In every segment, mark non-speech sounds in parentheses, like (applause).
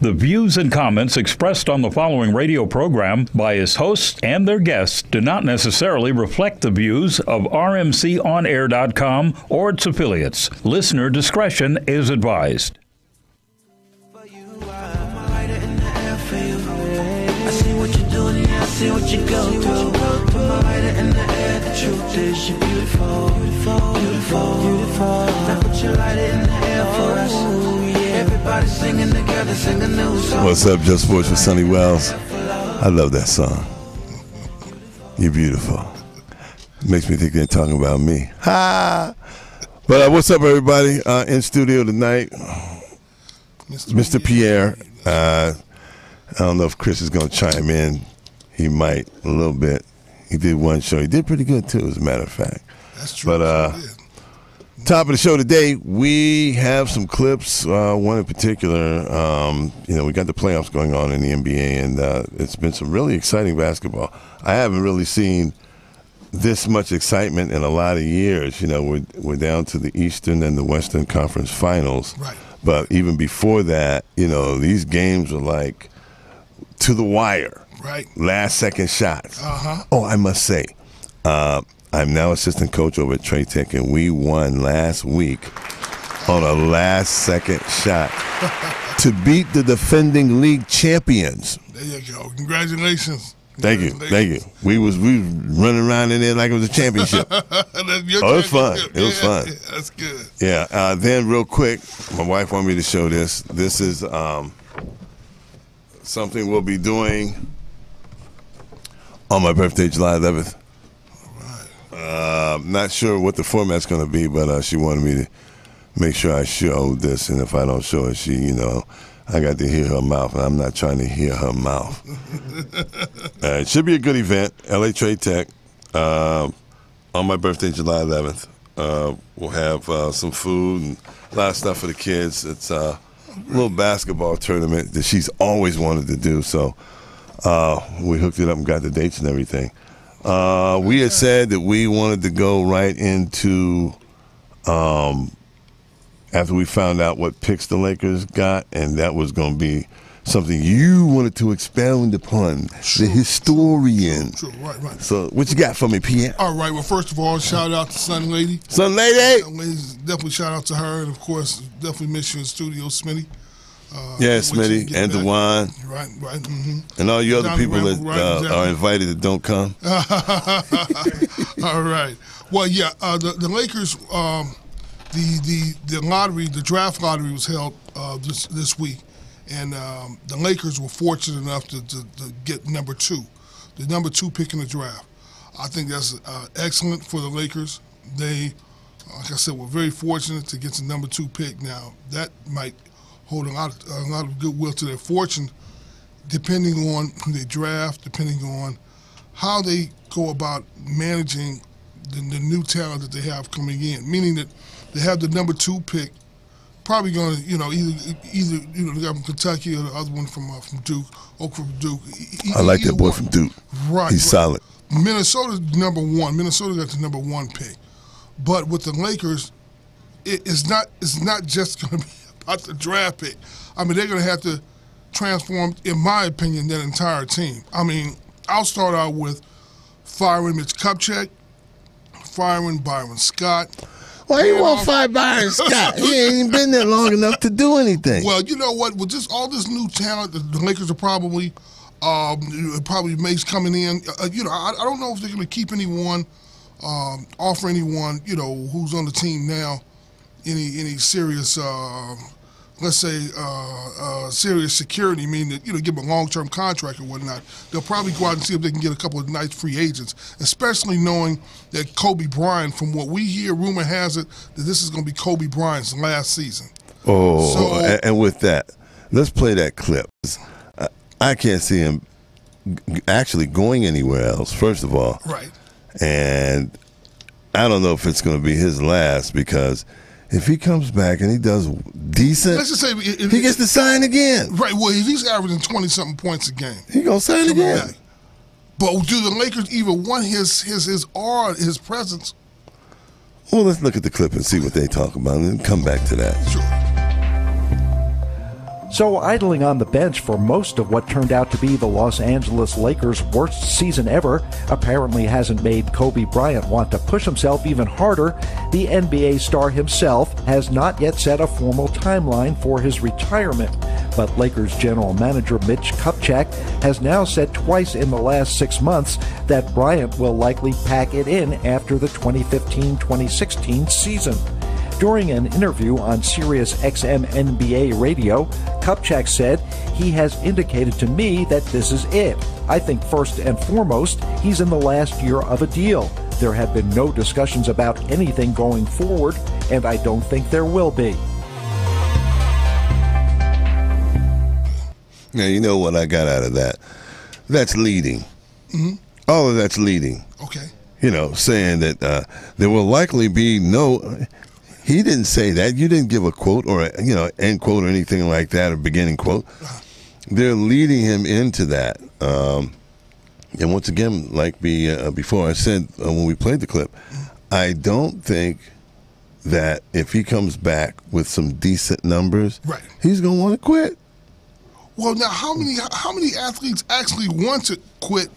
The views and comments expressed on the following radio program by its hosts and their guests do not necessarily reflect the views of RMCOnAir.com or its affiliates. Listener discretion is advised. What's up, Just Sports with Sonny Wells? I love that song. You're beautiful. Makes me think they're talking about me. Ha! But uh, what's up, everybody? Uh, in studio tonight, Mr. Pierre. Uh, I don't know if Chris is going to chime in. He might a little bit. He did one show. He did pretty good too, as a matter of fact. That's true. But uh, Sure did. Top of the show today, we have some clips. Uh, one in particular, um, you know, we got the playoffs going on in the NBA, and uh, it's been some really exciting basketball. I haven't really seen this much excitement in a lot of years. You know, we're we're down to the Eastern and the Western Conference Finals. Right. But even before that, you know, these games were like to the wire right. last second shots. Uh-huh. Oh, I must say, uh, I'm now assistant coach over at Trade Tech, and we won last week on a last second shot (laughs) to beat the defending league champions. There you go. Congratulations. Thank you, thank you. We was we was running around in there like it was a championship. (laughs) Oh, it was fun. It was Yeah, fun. yeah, that's good. yeah. Uh, then, real quick, my wife wanted me to show this. This is um, something we'll be doing on my birthday, July 11th. Uh, not sure what the format's going to be, but uh, she wanted me to make sure I show this, and if I don't show it, she, you know, I got to hear her mouth, and I'm not trying to hear her mouth. (laughs) uh, it should be a good event. LA Trade Tech uh, on my birthday, July 11th. Uh, we'll have uh, some food and a lot of stuff for the kids. It's uh, a little basketball tournament that she's always wanted to do, so uh, we hooked it up and got the dates and everything. Uh, we had said that we wanted to go right into um, after we found out what picks the Lakers got, and that was going to be something you wanted to expound upon, Sure, the historian. Sure, right, right. So, what you got for me, Pierre? All right. Well, first of all, shout out to Sun Lady. Sun lady. Sun Lady's definitely shout out to her, and of course, definitely miss you in studio, Smitty. Uh, Yeah, can't wait till you Smitty, and back. Dewan, Right, right. hmm and all you other people that right, uh, exactly. are invited that don't come. (laughs) All right. Well, yeah, uh, the the Lakers, um, the the the lottery, the draft lottery was held uh, this this week, and um, the Lakers were fortunate enough to, to, to get number two, the number two pick in the draft. I think that's uh, excellent for the Lakers. They, like I said, were very fortunate to get the number two pick. Now that might hold a lot of, a lot of goodwill to their fortune, depending on who they draft, depending on how they go about managing the, the new talent that they have coming in. Meaning that they have the number two pick, probably going to you know either either you know they got from Kentucky or the other one from uh, from Duke, Oak from Duke. E- I like that boy one. from Duke. Right, He's right. solid. Minnesota's number one. Minnesota got the number one pick, but with the Lakers, it, it's not. It's not just going to be the draft pick. I mean, they're going to have to transform, in my opinion, that entire team. I mean, I'll start out with firing Mitch Kupchak, firing Byron Scott. Why you want five Byron (laughs) Scott? He ain't been there long enough to do anything. Well, you know what? With just all this new talent, the, the Lakers are probably um, probably makes coming in. Uh, you know, I, I don't know if they're going to keep anyone, um, offer anyone, you know, who's on the team now, any any serious, uh, let's say, uh, uh, serious security, meaning that you know, give them a long term contract or whatnot. They'll probably go out and see if they can get a couple of nice free agents, especially knowing that Kobe Bryant, from what we hear, rumor has it that this is going to be Kobe Bryant's last season. Oh, So- and, and with that, let's play that clip. I, I can't see him g- actually going anywhere else. First of all, Right. and I don't know if it's going to be his last because if he comes back and he does decent, Let's just say if, he gets to sign again. right. Well, if he's averaging twenty something points a game, He gonna sign again. back. But do the Lakers even want his his his aura, his presence? Well, let's look at the clip and see what they talk about, and then come back to that. Sure. So, idling on the bench for most of what turned out to be the Los Angeles Lakers' worst season ever apparently hasn't made Kobe Bryant want to push himself even harder. The NBA star himself has not yet set a formal timeline for his retirement. But Lakers general manager Mitch Kupchak has now said twice in the last six months that Bryant will likely pack it in after the 2015 2016 season. During an interview on Sirius XM NBA radio, Kupchak said he has indicated to me that this is it. I think first and foremost, he's in the last year of a deal. There have been no discussions about anything going forward, and I don't think there will be. Now, you know what I got out of that? That's leading. All of that's leading. Okay. You know, saying that uh, there will likely be no. He didn't say that. You didn't give a quote or a, you know end quote or anything like that or beginning quote. They're leading him into that. Um, and once again, like be, uh, before I said uh, when we played the clip, I don't think that if he comes back with some decent numbers, Right. he's gonna want to quit. Well, now how many how many athletes actually want to quit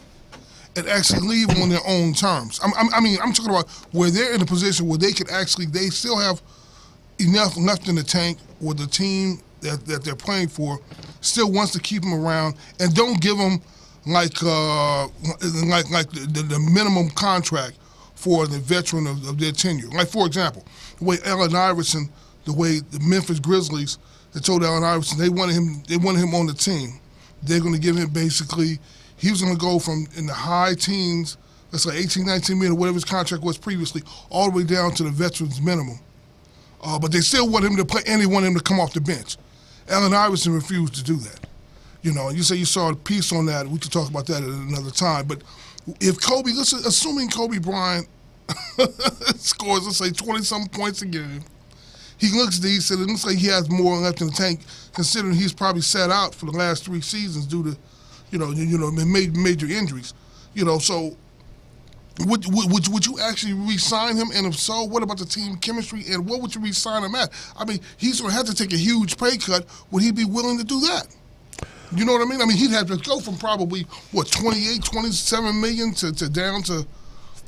and actually leave on their own terms? I'm, I'm, I mean, I'm talking about where they're in a position where they could actually they still have enough left in the tank, where the team that, that they're playing for still wants to keep them around and don't give them like uh, like like the, the, minimum contract for the veteran of, of their tenure. Like for example, the way Allen Iverson, the way the Memphis Grizzlies, they told Allen Iverson they wanted him they wanted him on the team. They're going to give him basically he was going to go from in the high teens, let's say 18, 19 million, whatever his contract was previously, all the way down to the veterans minimum. Uh, but they still want him to play and they want him to come off the bench. Allen Iverson refused to do that. You know, and you say you saw a piece on that. We could talk about that at another time. But if Kobe, let's assuming Kobe Bryant (laughs) scores, let's say twenty some points a game, he looks decent. It looks like he has more left in the tank, considering he's probably sat out for the last three seasons due to, you know, you know, major, major injuries. You know, so would, would would would you actually re-sign him? And if so, what about the team chemistry? And what would you re-sign him at? I mean, he's going to have to take a huge pay cut. Would he be willing to do that? You know what I mean? I mean, he'd have to go from probably what 28, 27 million to, to down to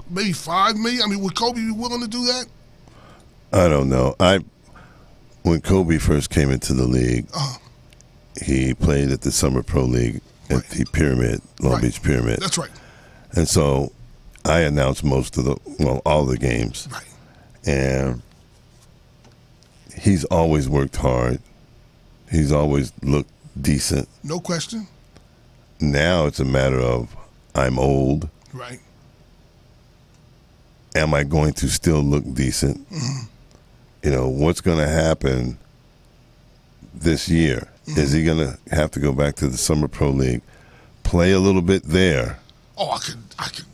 maybe five million. I mean, would Kobe be willing to do that? I don't know. I when Kobe first came into the league, Uh-huh. he played at the Summer Pro League at Right. the Pyramid, Long Right. Beach Pyramid, That's right. and so I announced most of the well, all the games, Right. and he's always worked hard. He's always looked decent. No question. Now it's a matter of I'm old. Right. am I going to still look decent? Mm-hmm. You know, what's going to happen this year? Mm-hmm. Is he going to have to go back to the Summer Pro League, play a little bit there? Oh, I could. I could.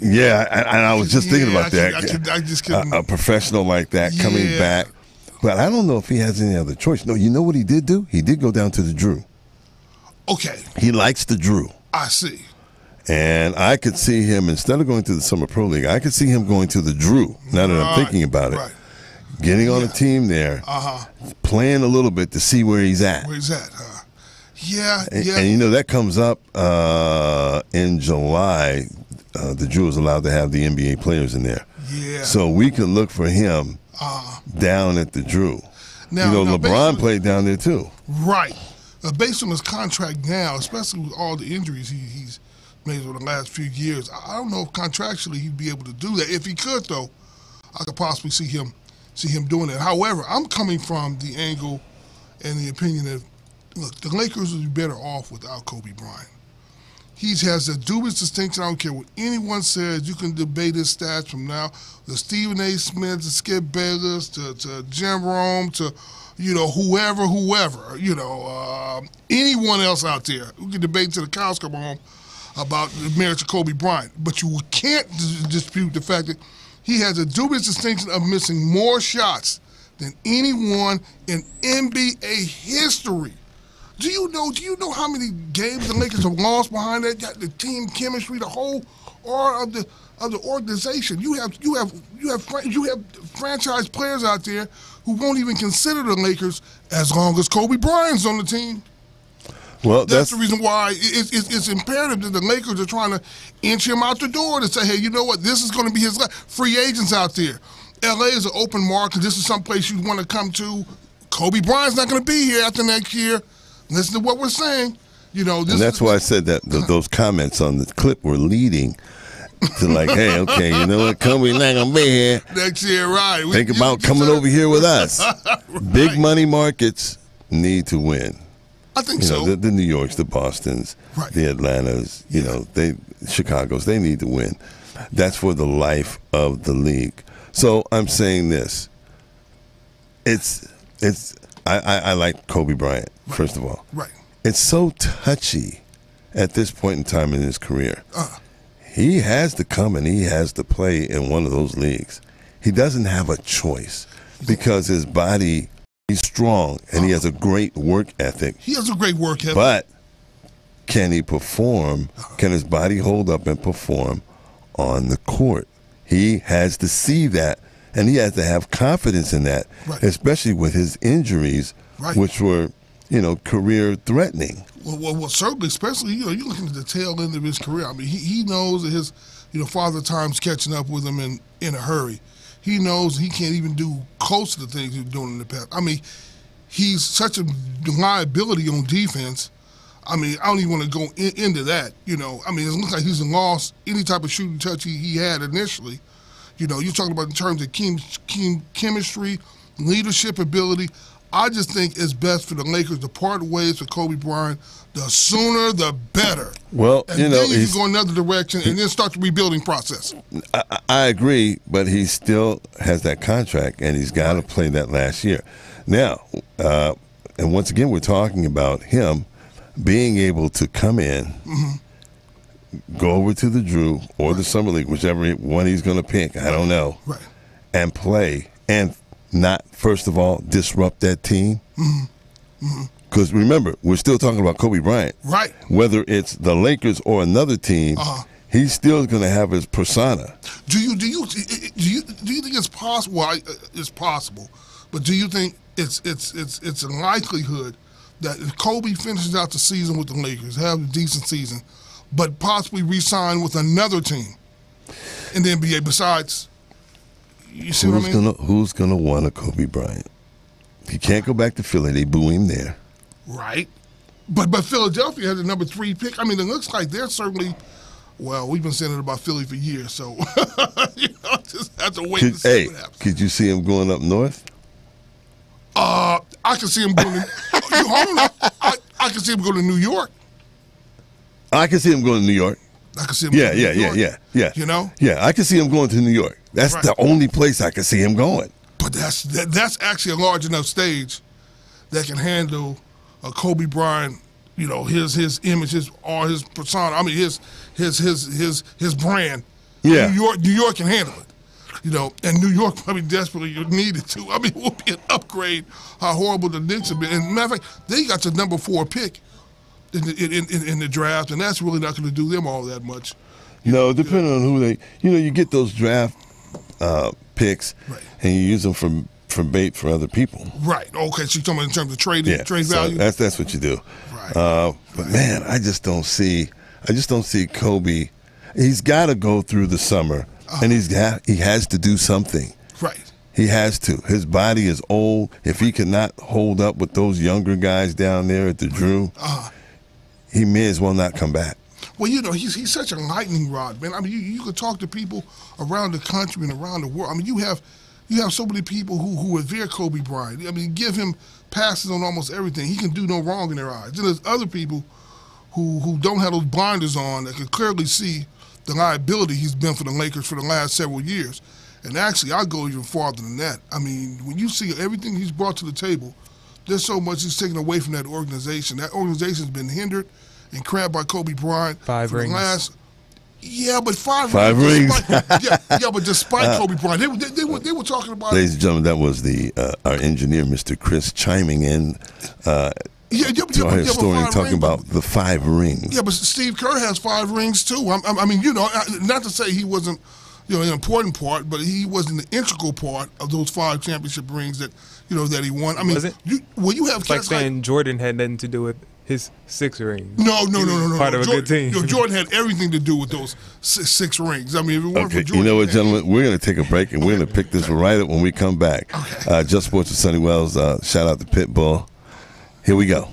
Yeah, and, and I was just thinking Yeah, about I that. could- I could- I a, a professional like that coming back. But I don't know if he has any other choice. No, you know what he did do? He did go down to the Drew. Okay, He likes the Drew. I see. And I could see him, instead of going to the Summer Pro League, I could see him going to the Drew now that I'm thinking about it. Right. Getting on a team there, Uh huh. playing a little bit to see where he's at. Where's that? Huh? Yeah. And, yeah. and you know that comes up uh, in July. Uh, the Drew is allowed to have the NBA players in there, yeah. so we can look for him uh, down at the Drew. now, you know, now, LeBron played down there too. Right. Uh, based on his contract now, especially with all the injuries he, he's made over the last few years, I don't know if contractually he'd be able to do that. If he could, though, I could possibly see him see him doing it. However, I'm coming from the angle and the opinion that look, the Lakers would be better off without Kobe Bryant. He has a dubious distinction. I don't care what anyone says. You can debate his stats from now. The Stephen A. Smith, to Skip Bayless, to, to Jim Rome, to you know whoever, whoever, you know um anyone else out there. We can debate to the cows come home about the merits of Kobe Bryant, but you can't dis- dispute the fact that he has a dubious distinction of missing more shots than anyone in NBA history. Do you know? Do you know how many games the Lakers have lost behind that? The team chemistry, the whole aura of the of the organization. You have you have you have you have franchise players out there who won't even consider the Lakers as long as Kobe Bryant's on the team. Well, That's, that's, the reason why it, it, it's imperative that the Lakers are trying to inch him out the door to say, hey, you know what? This is going to be his la- free agents out there. LA is an open market. This is someplace you want to come to. Kobe Bryant's not going to be here after next year. Listen to what we're saying. You know, this and that's is, why I said that th- those comments on the clip were leading to like, hey, okay, you know what, Kobe's not gonna be here. next year, right? We- Think about coming over here with (laughs) us. Big money markets need to win. I think You know, so. the, the New Yorks, the Boston's, Right. the Atlantas, you know, they Chicago's, they need to win. That's for the life of the league. So I'm saying this. It's it's I, I, I like Kobe Bryant, first of all. right. It's so touchy at this point in time in his career. Uh. He has to come and he has to play in one of those leagues. He doesn't have a choice because his body he's strong and he has a great work ethic. He has a great work ethic. But can he perform? Can his body hold up and perform on the court? He has to see that, and he has to have confidence in that, Right. especially with his injuries, Right. which were, you know, career threatening. Well, well, well, certainly, especially you know, you're looking at the tail end of his career. I mean, he, he knows that his, you know, father time's catching up with him in in a hurry. He knows he can't even do close to the things he was doing in the past. I mean, he's such a liability on defense. I mean, I don't even want to go in, into that. You know, I mean, it looks like he's lost any type of shooting touch he, he had initially. You know, you're talking about in terms of chem, chem, chemistry, leadership ability. I just think it's best for the Lakers to part ways with Kobe Bryant. The sooner, the better. Well, And you know, then you he's, can go another direction and then start the rebuilding process. I, I agree, but he still has that contract, and he's got to play that last year. Now, uh, and once again, we're talking about him being able to come in, go over to the Drew or the Summer League, whichever one he's going to pick. I don't know, Right. and play, and not first of all disrupt that team. Because remember, we're still talking about Kobe Bryant. Right. Whether it's the Lakers or another team, Uh-huh. he's still going to have his persona. Do you do you do you do you think it's possible? Well, it's possible, but do you think it's it's it's it's a likelihood that if Kobe finishes out the season with the Lakers, have a decent season, but possibly re-sign with another team in the NBA besides? You see Who's what I mean? gonna Who's gonna want a Kobe Bryant? He can't go back to Philly. They boo him there. Right. But but Philadelphia has the number three pick. I mean, it looks like they're certainly. Well, we've been saying it about Philly for years, so (laughs) you know, just have to wait Could, and see hey, what happens. could you see him going up north? Uh, I can see him going. To, (laughs) you hold on, I, I can see him going to New York. I can see him going to New York. I can see him. Yeah, going to yeah, yeah, yeah, yeah. You know, Yeah, I can see him going to New York. That's Right. the only place I can see him going. but that's that, that's actually a large enough stage that can handle a Kobe Bryant. You know, his his image, his or his persona. I mean, his his his his his brand. Yeah. New York, New York can handle it. You know, and New York probably desperately needed to. I mean, (laughs) it would be an upgrade. How horrible the Knicks have been. And matter of fact, they got the number four pick in the, in, in, in the draft, and that's really not going to do them all that much. You no, know, depending on who they, you know, you get those draft uh, picks Right. and you use them for for bait for other people. Right. Okay. So you're talking about in terms of trading, Yeah, trade so value. that's that's what you do. Right. Uh, but man, I just don't see. I just don't see Kobe. He's got to go through the summer, Uh-huh. and he's got he has to do something. right. He has to. His body is old. If he cannot hold up with those younger guys down there at the Drew, Uh-huh. he may as well not come back. Well, you know, he's he's such a lightning rod, man. I mean, you, you could talk to people around the country and around the world. I mean, you have you have so many people who who revere Kobe Bryant. I mean, give him passes on almost everything. He can do no wrong in their eyes. Then there's other people who who don't have those blinders on that can clearly see the liability he's been for the Lakers for the last several years. And actually, I'll go even farther than that. I mean, when you see everything he's brought to the table, there's so much he's taken away from that organization. That organization's been hindered and cramped by Kobe Bryant Five for rings. the last. Yeah, but five, Five rings. Despite, (laughs) yeah, yeah, but despite Kobe Bryant, they, were- they, they were they were talking about. Ladies and gentlemen, that was the uh, our engineer, Mr. Chris, chiming in uh, yeah, yeah, yeah, to but- our yeah, historian talking rings- about the five rings. Yeah, but Steve Kerr has five rings too. I, I, I mean, you know, not to say he wasn't you know, an important part, but he wasn't the integral part of those five championship rings that you know that he won. I mean, Was it? you, when you have It's like cats like saying Jordan had nothing to do with his six rings. no, no, no, no, no. Part no. of a Jordan, good team. you know, Jordan had everything to do with those six, six rings. I mean, if it weren't for Okay, Jordan, you know what, gentlemen? We're going to take a break and we're going to pick this right up when we come back. Uh, Just Sports with Sonny Wells. Uh, shout out to Pitbull. Here we go.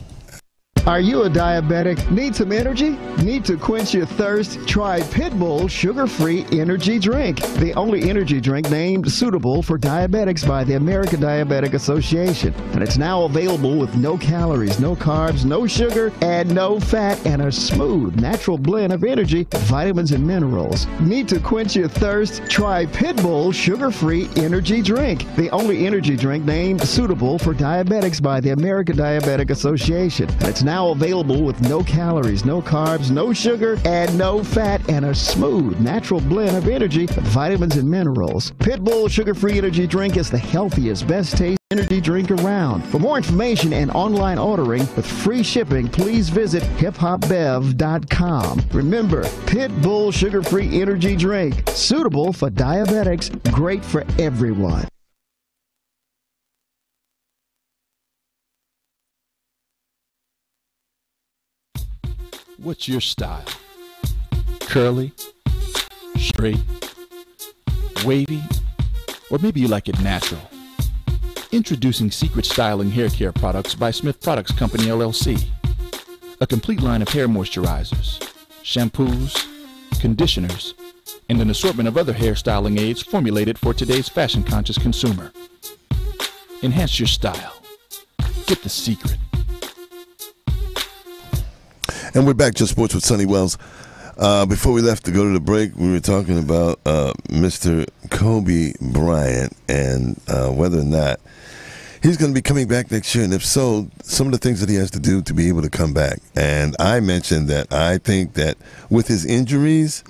Are you a diabetic? Need some energy? Need to quench your thirst? Try Pitbull Sugar Free Energy Drink, the only energy drink named suitable for diabetics by the American Diabetic Association. And it's now available with no calories, no carbs, no sugar, and no fat, and a smooth, natural blend of energy, vitamins, and minerals. Need to quench your thirst? Try Pitbull Sugar Free Energy Drink, the only energy drink named suitable for diabetics by the American Diabetic Association. And it's now available with no calories, no carbs, no sugar, and no fat, and a smooth, natural blend of energy, vitamins, and minerals. Pitbull Sugar Free Energy Drink is the healthiest, best taste energy drink around. For more information and online ordering with free shipping, please visit hiphopbev.com. Remember, Pitbull Sugar Free Energy Drink, suitable for diabetics, great for everyone. What's your style? Curly? Straight? Wavy? Or maybe you like it natural? Introducing Secret Styling Hair Care Products by Smith Products Company LLC. A complete line of hair moisturizers, shampoos, conditioners, and an assortment of other hair styling aids formulated for today's fashion conscious consumer. Enhance your style. Get the secret. And we're back, Just Sports with Sonny Wells. Uh, before we left to go to the break, we were talking about uh, Mr. Kobe Bryant and uh, whether or not he's going to be coming back next year. And if so, some of the things that he has to do to be able to come back. And I mentioned that I think that with his injuries,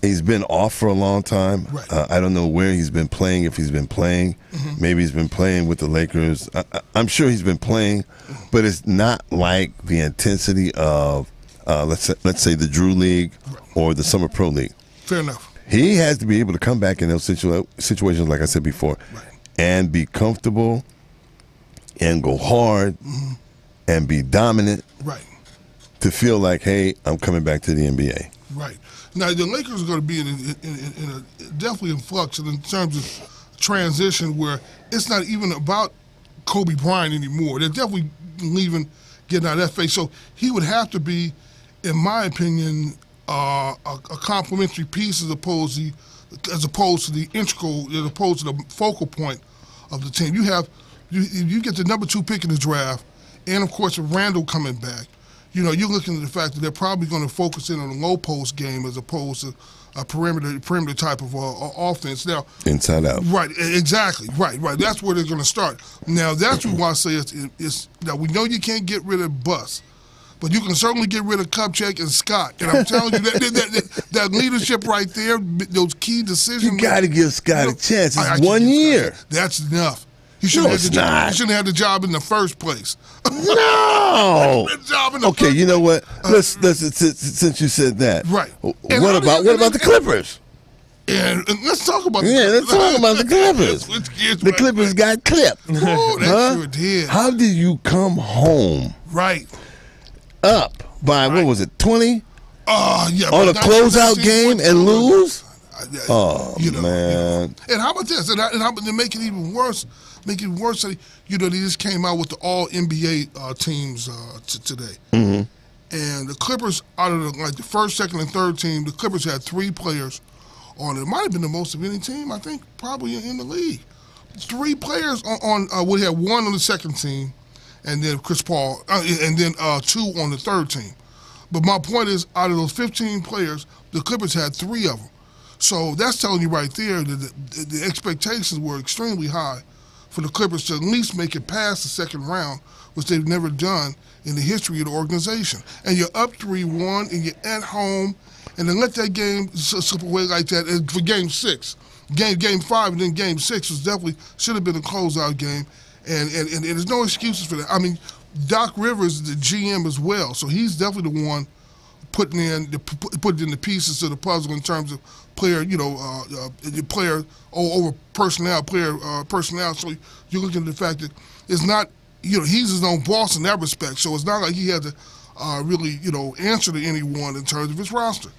he's been off for a long time. Right. Uh, I don't know where he's been playing, if he's been playing. Maybe he's been playing with the Lakers. I, I- I'm sure he's been playing, but it's not like the intensity of, uh, let's say, let's say the Drew League or the Summer Pro League. fair enough. He has to be able to come back in those situa- situations, like I said before, and be comfortable and go hard and be dominant Right, to feel like, hey, I'm coming back to the NBA. right. Now the Lakers are going to be in, in, in, in a definitely in flux in terms of transition where it's not even about Kobe Bryant anymore. They're definitely leaving, getting out of that phase. So he would have to be, in my opinion, uh, a, a complementary piece as opposed to as opposed to the integral, as opposed to the focal point of the team. You have you you get the number two pick in the draft, and of course Randle coming back. You know, you're looking at the fact that they're probably going to focus in on a low post game as opposed to a perimeter perimeter type of uh, offense. Now, Inside out. Right, exactly. Right, right. That's where they're going to start. Now, that's why I say it's, it's now we know you can't get rid of Buss, but you can certainly get rid of Kupchak and Scott. And I'm telling you that that, that, that leadership right there, those key decisions. You got to give Scott a chance. It's I- I one year. That's enough. He should no, have it's not. He shouldn't have had the job in the first place. (laughs) No. Good job in the Okay, you know what? Let's, let's since, since you said that. Right. What And about you- what about the Clippers? And, and let's talk about. Yeah, the let's talk about the (laughs) Clippers. The Clippers got clipped. Oh, that Huh? sure did. How did you come home Right. Up by what was it, twenty Uh, yeah. on a closeout game and lose? Oh you know, you know. man, And how about this? And, and how about to make it even worse? Make it worse. that, You know, they just came out with the All NBA uh, teams uh, t- today, mm-hmm. and the Clippers out of the, like the first, second, and third team, the Clippers had three players on it. It might have been the most of any team. I think probably in, in the league. Three players on. on uh, we had one on the second team, and then Chris Paul, uh, and then uh, two on the third team. But my point is, out of those 15 players, the Clippers had three of them. So that's telling you right there that the, the expectations were extremely high for the Clippers to at least make it past the second round, which they've never done in the history of the organization. And you're up 3 1, and you're at home, and then let that game slip away like that for game six. Game game five and then game six was definitely should have been a closeout game, and, and, and, there's no excuses for that. I mean, Doc Rivers is the GM as well, so he's definitely the one putting in the putting in the pieces to the puzzle in terms of player, you know, uh, uh, the player over personnel, player uh, personnel. So you're looking at the fact that it's not, you know, he's his own boss in that respect. So it's not like he had to uh, really, you know, answer to anyone in terms of his roster.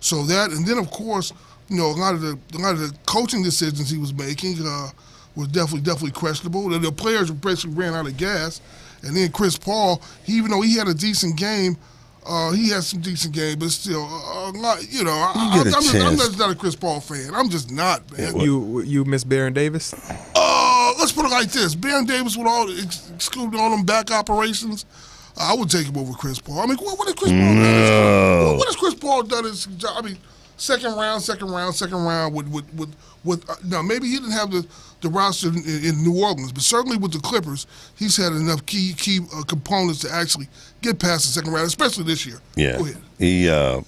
So that, and then of course, you know, a lot of the a lot of the coaching decisions he was making uh, was definitely definitely questionable. The, the players basically ran out of gas, and then Chris Paul, he, even though he had a decent game. Uh, he had some decent game, but still, uh, a lot, you know, I, You I'm, get a I'm, just, I'm just not a Chris Paul fan. I'm just not, man. You you miss Baron Davis? Uh, let's put it like this: Baron Davis, with all ex- excluding all them back operations, uh, I would take him over Chris Paul. I mean, what, what has Chris Paul done? No. What, what has Chris Paul done? His job? I mean, second round, second round, second round. With with with, with uh, now maybe he didn't have the, the roster in, in New Orleans, but certainly with the Clippers, he's had enough key key uh, components to actually get past the second round, especially this year. Yeah, Go ahead. he uh,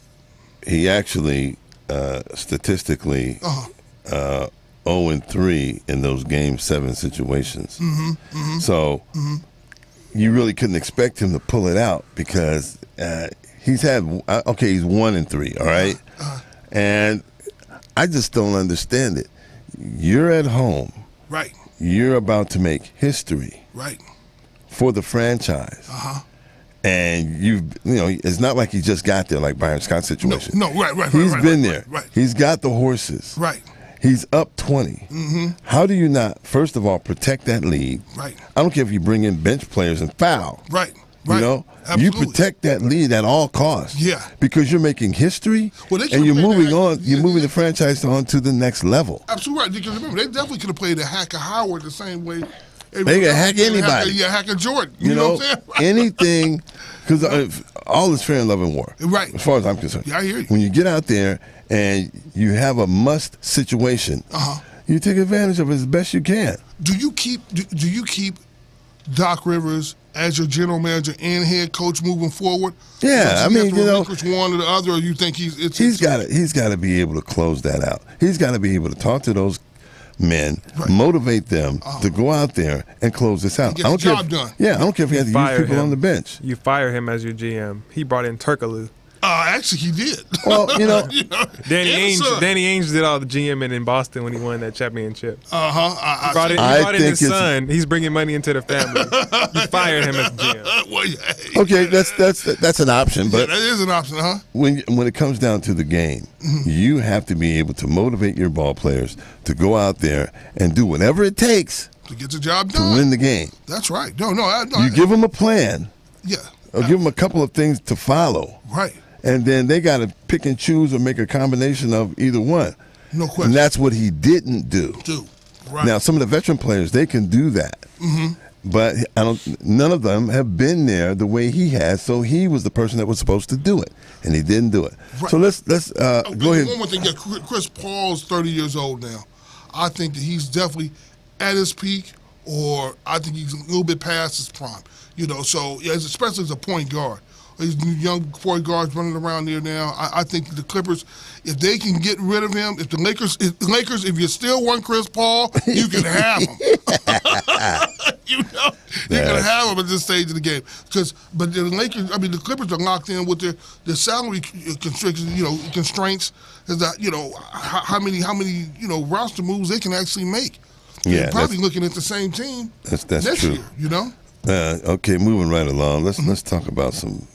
he actually uh, statistically Uh-huh. uh, zero and three in those game seven situations. Mm-hmm. So you really couldn't expect him to pull it out because uh, he's had uh, okay, he's one and three, all right? Uh-huh. And I just don't understand it. You're at home. Right, You're about to make history right. for the franchise. Uh-huh. And you've, you know, it's not like he just got there like Byron Scott's No, situation. no, right, right. He's right, He's been right, there. Right, He's got the horses. right, He's up 20. Mm-hmm. How do you not, first of all, protect that lead? right, I don't care if you bring in bench players and foul. right, right. You know, Absolutely. you protect that lead at all costs. Yeah. Because you're making history Well, they and you're moving that- on, you're moving the franchise on to the next level. Absolutely right. Because remember, they definitely could have played a hacker Howard the same way. They could hack anybody. Yeah, hacker Jordan. You, You, know, know, what I'm saying? (laughs) anything, because all is fair in love and war. Right. As far as I'm concerned. Yeah, I hear you. When you get out there and you have a must situation, Uh-huh. you take advantage of it as best you can. do you keep do, do you keep Doc Rivers as your general manager and head coach moving forward? Yeah, Or does I he mean, have to you know- relinquish one or the other, or you think he's it's He's it's- got to he's got to be able to close that out. He's got to be able to talk to those men, Right. motivate them uh-huh. to go out there and close this out. get I don't the care job if- done. Yeah, I don't care if he has to use people him. on the bench. You fire him as your GM. He brought in Turkoglu. Uh, (laughs) actually, he did. Well, you know, (laughs) you know Danny and Ainge, son. Danny Ainge did all the GMing in Boston when he won that championship. Uh huh. I, I, Brought in, he I brought in think his son. He's bringing money into the family. you (laughs) fired him as GM. well, yeah, hey, okay, that's that's that's an option, yeah, but that is an option, huh? when when it comes down to the game, Mm-hmm. you have to be able to motivate your ball players to go out there and do whatever it takes To get the job done to win the game. That's right. No, no, I, no You I- give them a plan, yeah, or give them a couple of things to follow, right. And then they got to pick and choose or make a combination of either one. No question. And that's what he didn't do. do right. Now, some of the veteran players they can do that, Mm-hmm. but I don't. None of them have been there the way he has. So he was the person that was supposed to do it, and he didn't do it. Right. So let's let's uh, Oh, go One ahead. more thing. Yeah, Chris Paul's 30 years old now. I think that he's definitely at his peak, or I think he's a little bit past his prime. You know, so yeah, especially as a point guard. These young point guards running around there now. I, I think the Clippers, if they can get rid of him, if the Lakers, if the Lakers, if you still want Chris Paul, you can have him. (laughs) you know, you can have him at this stage of the game. Because, but the Lakers, I mean, the Clippers are locked in with their their salary constrictions, you know, constraints. Is that you know how, how many how many you know roster moves they can actually make? Yeah, They're probably looking at the same team. That's that's true. year. You know, Uh, okay, moving right along. Let's Mm-hmm. let's talk about some.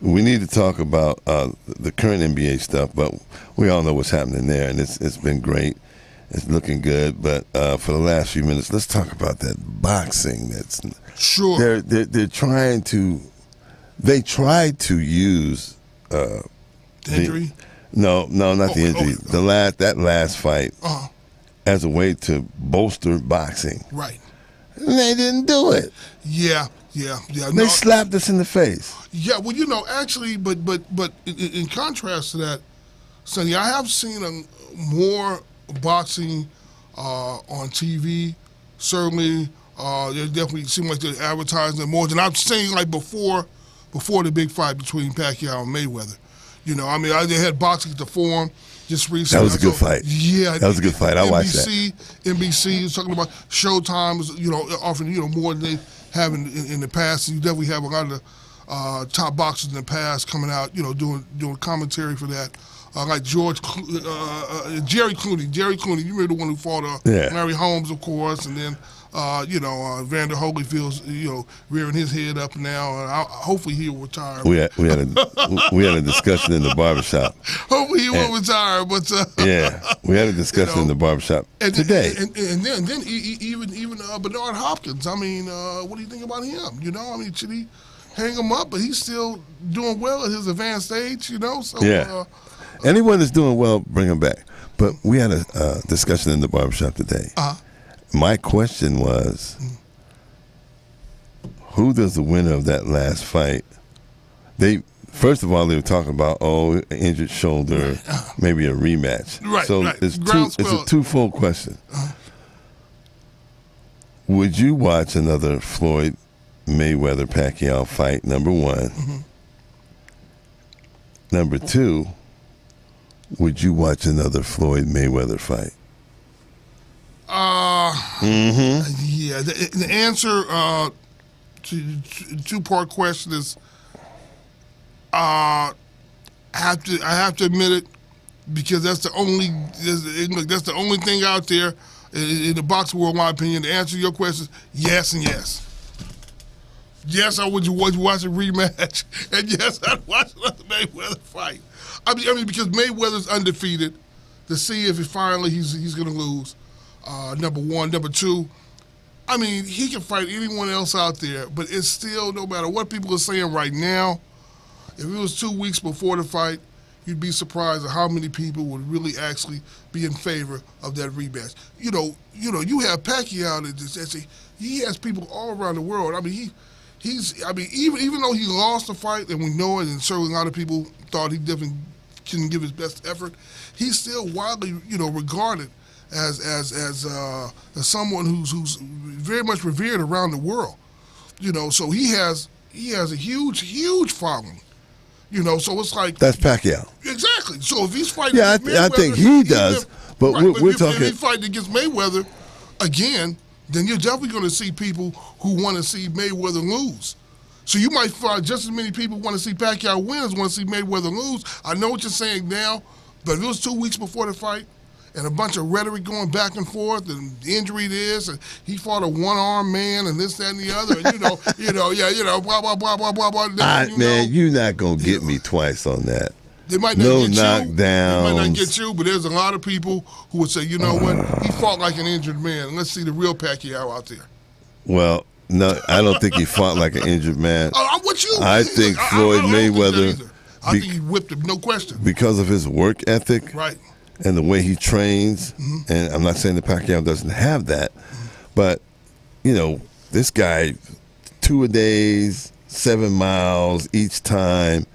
We need to talk about uh, the current NBA stuff, but we all know what's happening there, and it's it's been great. It's looking good, but uh, for the last few minutes, let's talk about that boxing. That's sure. they're they're, they're trying to. They tried to use uh, The injury. no, no, not the Oh, injury. oh. The last that last fight Uh, as a way to bolster boxing. right. And they didn't do it. Yeah. Yeah. Yeah. They No, slapped us in the face. Yeah, well, you know, actually, but but but in, in contrast to that, Sonny, I have seen a, more boxing uh, on TV. Certainly, uh, they definitely seem like they're advertising more than I've seen like before, before the big fight between Pacquiao and Mayweather. You know, I mean, I, they had boxing at the Forum just recently. That was a good saw- fight. Yeah, That was a good fight. I watched that. NBC, NBC is talking about Showtime is you know offering you know more than they have in, in, the past. You definitely have a lot of the uh, top boxers in the past coming out, you know, doing doing commentary for that. Uh, like George, Clo- uh, uh, Jerry Clooney. Jerry Clooney, you remember the one who fought uh, Yeah. Larry Holmes, of course, and then uh, you know uh, Vander Holyfield's, you know, rearing his head up now. Uh, I, hopefully he'll retire. We had we had a we had a discussion in the barbershop. (laughs) hopefully he will and- retire. But uh, (laughs) Yeah, we had a discussion (laughs) in the barbershop and, today. And, and, then, then even even uh, Bernard Hopkins. I mean, uh, what do you think about him? You know, I mean, should he hang him up? But he's still doing well at his advanced age. You know, so Yeah. uh, Anyone that's doing well, bring him back. But we had a uh, discussion in the barbershop today. Uh-huh. My question was, who does the winner of that last fight? They first of all they were talking about oh injured shoulder, (laughs) maybe a rematch. Right, So right. it's two. Groundswell. It's a twofold question. Uh-huh. Would you watch another Floyd Mayweather Pacquiao fight? Number one. Mm-hmm. Number two. Would you watch another Floyd Mayweather fight? Uh, Mm-hmm. yeah. The, the answer uh, to, two part question is, uh, have to I have to admit it because that's the only that's- the only thing out there in, the boxing world, in my opinion. To answer your question, is yes and yes. Yes, I would watch, watch a rematch, (laughs) and yes, I'd watch another Mayweather fight. I mean, I mean because Mayweather's undefeated. To see if he finally he's he's going to lose. Uh, number one, number two. I mean, he can fight anyone else out there, but it's still no matter what people are saying right now. If it was two weeks before the fight, you'd be surprised at how many people would really actually be in favor of that rematch. You know, you know, you have Pacquiao that just he has people all around the world. I mean, he he's I mean, even even though he lost the fight and we know it, and certainly a lot of people thought he definitely couldn't give his best effort, he's still widely you know regarded as as as uh, as someone who's who's very much revered around the world. You know, so he has he has a huge huge following. You know, so it's like That's Pacquiao. exactly. So if he's fighting, Yeah, I th- I think he does, if- but right, we're- we're if, talking- If he's fighting against Mayweather again, then you're definitely going to see people who want to see Mayweather lose. So you might find just as many people want to see Pacquiao win as want to see Mayweather lose. I know what you're saying now, but if it was two weeks before the fight and a bunch of rhetoric going back and forth and the injury this and he fought a one armed man and this, that, and the other, and you know, (laughs) you know, yeah, you know, blah blah blah blah blah blah. I, you man, know, you're not gonna get me twice on that. they might not no get you. They might not get you, but there's a lot of people who would say, you know what, uh. he fought like an injured man. Let's see the real Pacquiao out there. Well, no, I don't think he fought like an injured man Oh, I'm with you. I think I- I- I Floyd think Mayweather. I think he whipped him, no question. because of his work ethic Right. And the way he trains. Mm-hmm. And I'm not saying that Pacquiao doesn't have that, but you know, this guy, two a days, seven miles each time.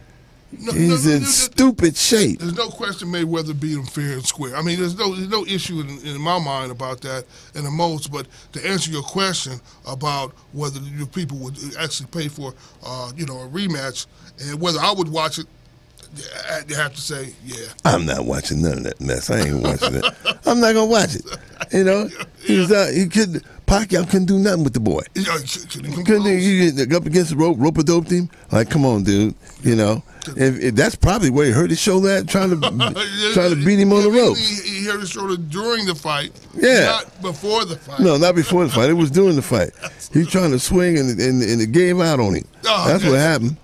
No, He's no, no, in stupid shape. There's no question Mayweather beat him fair and square. I mean, there's no there's no issue in, in my mind about that in the most. But to answer your question about whether the people would actually pay for, uh, you know, a rematch and whether I would watch it, I I have to say, yeah. I'm not watching none of that mess. I ain't watching it. I'm not gonna watch it. You know, (laughs) he was uh, out. He could. Pacquiao couldn't do nothing with the boy. You c- Couldn't he, he up against the rope, rope a dope him? Like, come on, dude. You know, if, if that's probably where he hurt his shoulder at, trying to (laughs) trying to beat him on the rope. He, he hurt his shoulder during the fight. Yeah. Not before the fight. No, not before the fight. It was during the fight. He trying to swing and and, and it gave out on him. Oh, That's yeah. what happened.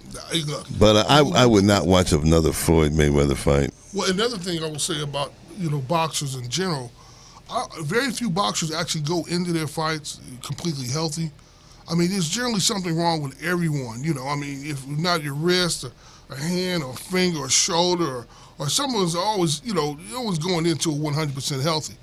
Look. But uh, I I would not watch another Floyd Mayweather fight. Well, another thing I will say about you know boxers in general, I, very few boxers actually go into their fights completely healthy. I mean, there's generally something wrong with everyone. You know, I mean, if not your wrist, or a hand, or finger, or shoulder, or, or someone's always you know always going into it 100% healthy.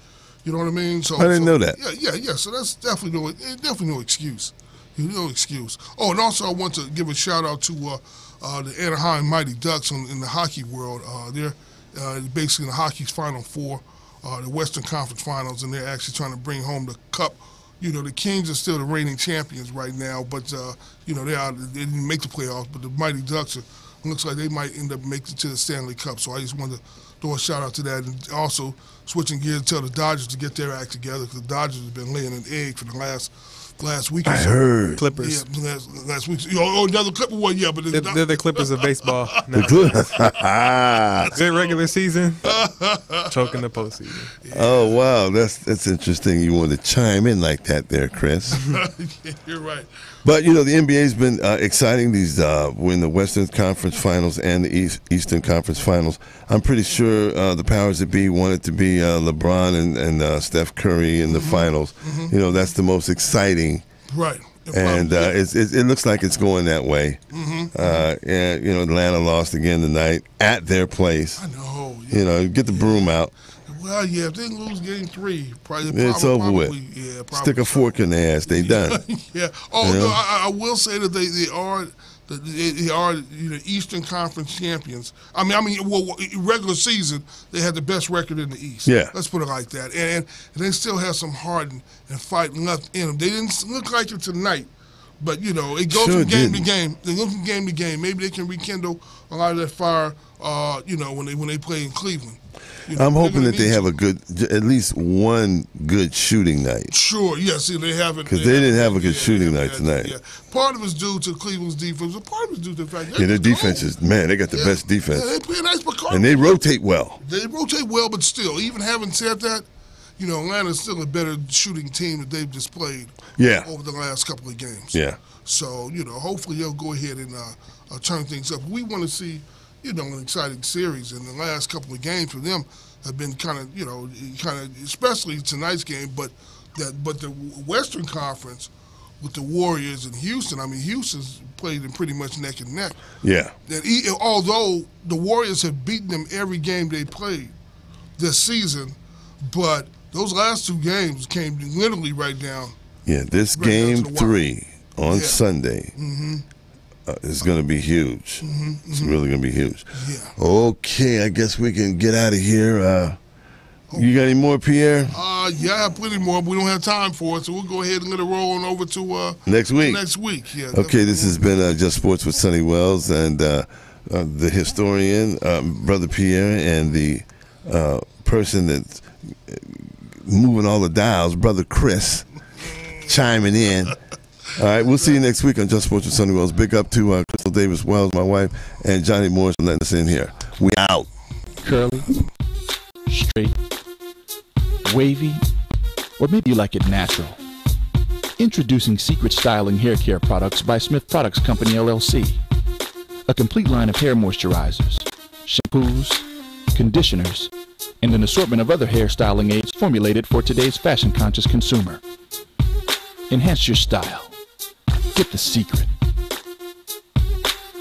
You know what I mean? So I didn't so- know that. Yeah, yeah, yeah. So that's definitely no, eh, definitely no excuse. No excuse. Oh, and also I want to give a shout out to uh, uh, the Anaheim Mighty Ducks in, in the hockey world. Uh, they're uh, basically in the hockey's Final Four, uh, the Western Conference Finals, and they're actually trying to bring home the cup. You know, the Kings are still the reigning champions right now, but uh, you know they are they didn't make the playoffs. But the Mighty Ducks are, looks like they might end up making it to the Stanley Cup. So I just wanted to throw a shout out to that, and also switching gears, tell the Dodgers to get their act together because the Dodgers have been laying an egg for the last last week. or I so. heard. Clippers. Yeah, last, last week. Oh, oh, another Clipper one, yeah, but it's They're, not, they're the Clippers of baseball. (laughs) The Now, Clippers. (laughs) (laughs) good regular season, choking the postseason. oh wow, that's that's interesting. You want to chime in like that, there, Chris. You're right. But you know the NBA's been uh, exciting. These uh, we're the Western Conference Finals and the East, Eastern Conference Finals. I'm pretty sure uh, the powers that be wanted to be uh, LeBron and, and uh, Steph Curry in the finals. You know that's the most exciting, Right. and uh, it's, it's, it looks like it's going that way. Uh, and you know Atlanta lost again tonight at their place. I know. Yeah. You know, get the broom out. Well, yeah, if they lose game three, probably It's probably, over with. Yeah, probably Stick a fork in their ass. They done. (laughs) yeah. Oh Yeah. no, I, I will say that they, they are they, are you know Eastern Conference champions. I mean, I mean, well, regular season they had the best record in the East. Yeah. let's put it like that. And, and they still have some heart and, and fight left in them. They didn't look like it tonight. But you know, it goes Sure from game to didn't. game. They go from game to game. Maybe they can rekindle a lot of that fire. Uh, you know, when they when they play in Cleveland. (laughs) I'm hoping that they have a good, at least one good shooting night. Sure, yeah. See, they haven't because they didn't have a good yeah, shooting night tonight. Yeah. Part of it's due to Cleveland's defense, but part of it's due to the fact Yeah, their defense is man. They got the Yeah. best defense, Yeah, they play nice, but and they rotate well. they rotate well, but still, even having said that, you know, Atlanta's still a better shooting team that they've displayed Yeah. over the last couple of games. Yeah. So, you know, hopefully they'll go ahead and uh, uh, turn things up. We want to see, you know, an exciting series, and the last couple of games for them have been kind of, you know, kind of, especially tonight's game, but that, but the Western Conference with the Warriors and Houston. I mean, Houston's played in pretty much neck and neck. Yeah. And e although the Warriors have beaten them every game they played this season, but those last two games came literally right down. Yeah. This Right game to the wire. three on Yeah. Mm-hmm. Uh, is going to be huge. It's really going to be huge. Yeah. Okay, I guess we can get out of here. Uh, you got any more, Pierre? Uh, yeah, I have plenty more, but we don't have time for it, so we'll go ahead and let it roll on over to uh, Next week. Next week, yeah. Okay, this has been uh, Just Sports with Sonny Wells and uh, uh, the historian, um, Brother Pierre, and the uh, person that's uh, moving all the dials, Brother Chris, chiming in. (laughs) All right, we'll see you next week on Just Sports with Sonny Wells. Big up to uh, Crystal Davis Wells, my wife, and Johnny Morris for letting us in here. We out. curly, straight, wavy, or maybe you like it natural. Introducing Secret Styling Hair Care Products by Smith Products Company LLC. A complete line of hair moisturizers, shampoos, conditioners, and an assortment of other hair styling aids formulated for today's fashion conscious consumer. Enhance your style get the secret.